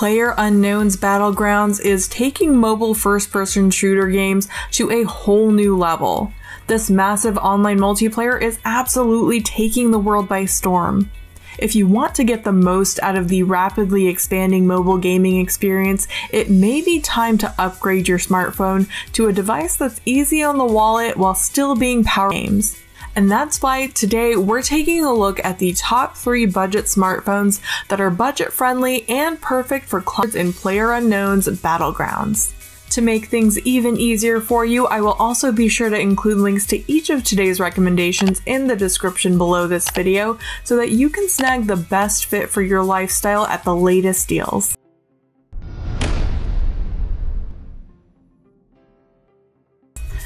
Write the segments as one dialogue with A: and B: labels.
A: Player Unknown's Battlegrounds is taking mobile first person shooter games to a whole new level. This massive online multiplayer is absolutely taking the world by storm. If you want to get the most out of the rapidly expanding mobile gaming experience, it may be time to upgrade your smartphone to a device that's easy on the wallet while still being power games. And that's why today we're taking a look at the top three budget smartphones that are budget friendly and perfect for clubs in Player Unknown's Battlegrounds. To make things even easier for you, I will also be sure to include links to each of today's recommendations in the description below this video so that you can snag the best fit for your lifestyle at the latest deals.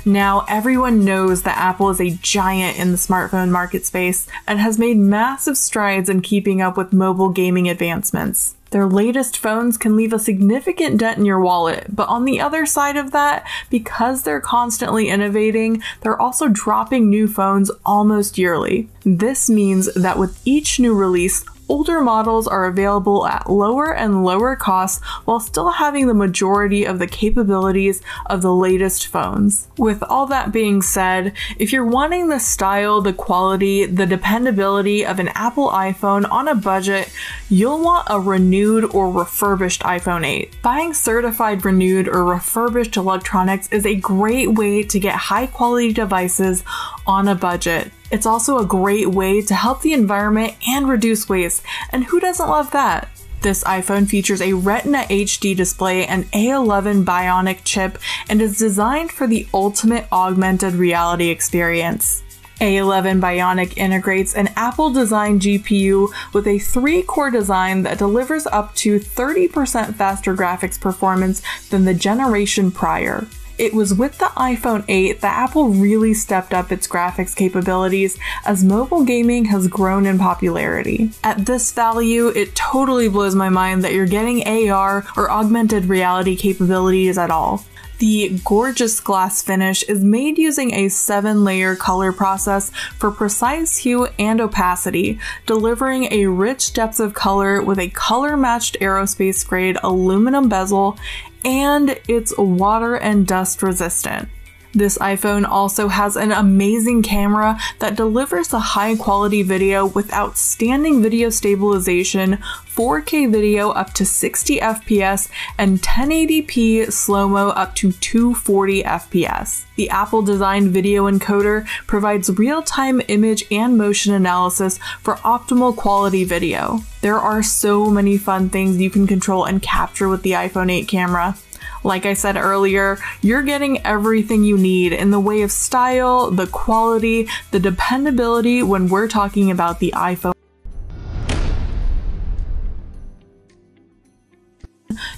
A: Now, everyone knows that Apple is a giant in the smartphone market space and has made massive strides in keeping up with mobile gaming advancements. Their latest phones can leave a significant dent in your wallet, but on the other side of that, because they're constantly innovating, they're also dropping new phones almost yearly. This means that with each new release, older models are available at lower and lower costs while still having the majority of the capabilities of the latest phones. With all that being said, if you're wanting the style, the quality, the dependability of an Apple iPhone on a budget, you'll want a renewed or refurbished iPhone 8. Buying certified renewed or refurbished electronics is a great way to get high quality devices on a budget. It's also a great way to help the environment and reduce waste, and who doesn't love that? This iPhone features a Retina HD display and A11 Bionic chip and is designed for the ultimate augmented reality experience. A11 Bionic integrates an Apple designed GPU with a three core design that delivers up to 30% faster graphics performance than the generation prior. It was with the iPhone 8 that Apple really stepped up its graphics capabilities as mobile gaming has grown in popularity. At this value, it totally blows my mind that you're getting AR or augmented reality capabilities at all. The gorgeous glass finish is made using a 7 layer color process for precise hue and opacity, delivering a rich depth of color with a color matched aerospace grade aluminum bezel and it's water and dust resistant. This iPhone also has an amazing camera that delivers a high quality video with outstanding video stabilization, 4K video up to 60 FPS, and 1080p slow mo up to 240 FPS. The Apple designed video encoder provides real time image and motion analysis for optimal quality video. There are so many fun things you can control and capture with the iPhone 8 camera. Like I said earlier, you're getting everything you need in the way of style, the quality, the dependability when we're talking about the iPhone.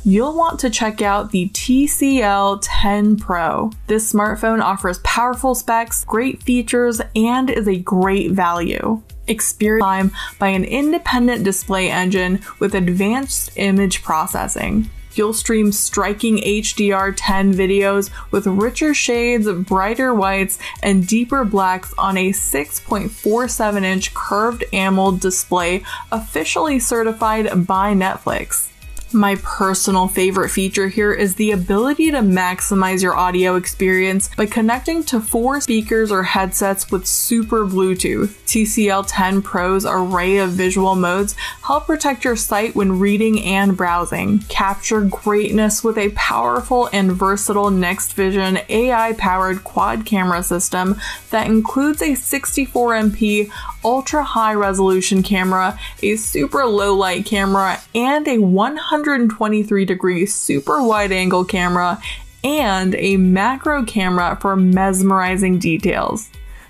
A: you'll want to check out the TCL 10 Pro. This smartphone offers powerful specs, great features, and is a great value. Experience time by an independent display engine with advanced image processing. You'll stream striking HDR10 videos with richer shades, brighter whites, and deeper blacks on a 6.47 inch curved AMOLED display officially certified by Netflix. My personal favorite feature here is the ability to maximize your audio experience by connecting to four speakers or headsets with super Bluetooth. TCL 10 Pro's array of visual modes help protect your sight when reading and browsing. Capture greatness with a powerful and versatile Next Vision AI powered quad camera system that includes a 64MP ultra high resolution camera, a super low light camera, and a 123 degree super wide angle camera, and a macro camera for mesmerizing details.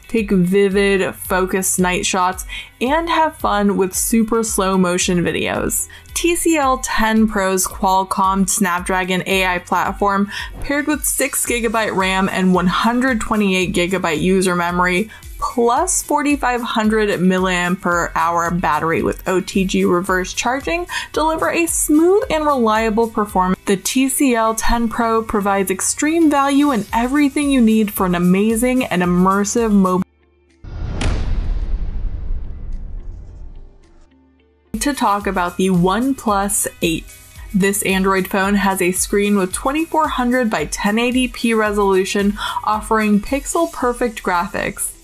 A: Take vivid, focused night shots and have fun with super slow motion videos. TCL 10 Pro's Qualcomm Snapdragon AI platform, paired with 6GB RAM and 128GB user memory, plus 4500 milliampere hour battery with OTG reverse charging deliver a smooth and reliable performance. The TCL 10 Pro provides extreme value and everything you need for an amazing and immersive mobile to talk about the OnePlus 8. This Android phone has a screen with 2400 by 1080p resolution, offering pixel perfect graphics.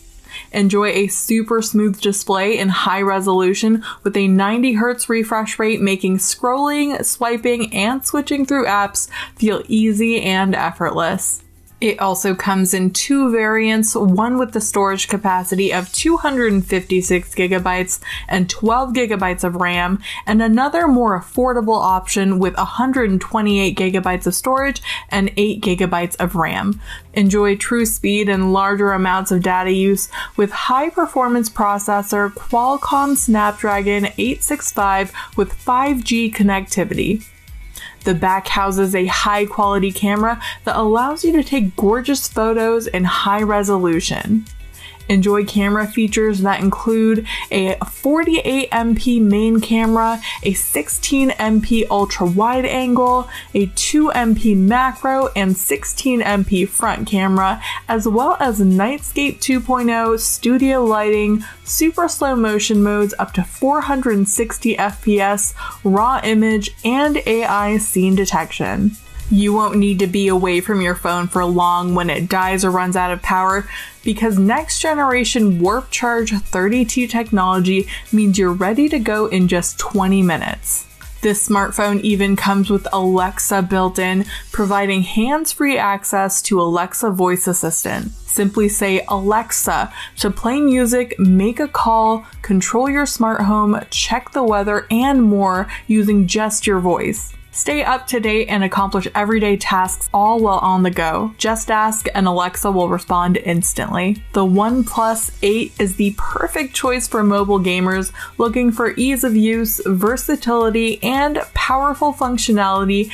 A: Enjoy a super smooth display in high resolution with a 90 Hz refresh rate, making scrolling, swiping, and switching through apps feel easy and effortless. It also comes in two variants, one with the storage capacity of 256 gigabytes and 12 gigabytes of RAM, and another more affordable option with 128 gigabytes of storage and 8 gigabytes of RAM. Enjoy true speed and larger amounts of data use with high performance processor Qualcomm Snapdragon 865 with 5G connectivity. The back houses a high quality camera that allows you to take gorgeous photos in high resolution. Enjoy camera features that include a 48MP main camera, a 16MP ultra wide angle, a 2MP macro, and 16MP front camera, as well as Nightscape 2.0 studio lighting, super slow motion modes up to 460 FPS, raw image, and AI scene detection. You won't need to be away from your phone for long when it dies or runs out of power because next generation Warp Charge 30T technology means you're ready to go in just 20 minutes. This smartphone even comes with Alexa built in, providing hands free access to Alexa voice assistant. Simply say Alexa to play music, make a call, control your smart home, check the weather, and more using just your voice. Stay up to date and accomplish everyday tasks all while on the go. Just ask and Alexa will respond instantly. The OnePlus 8 is the perfect choice for mobile gamers looking for ease of use, versatility, and powerful functionality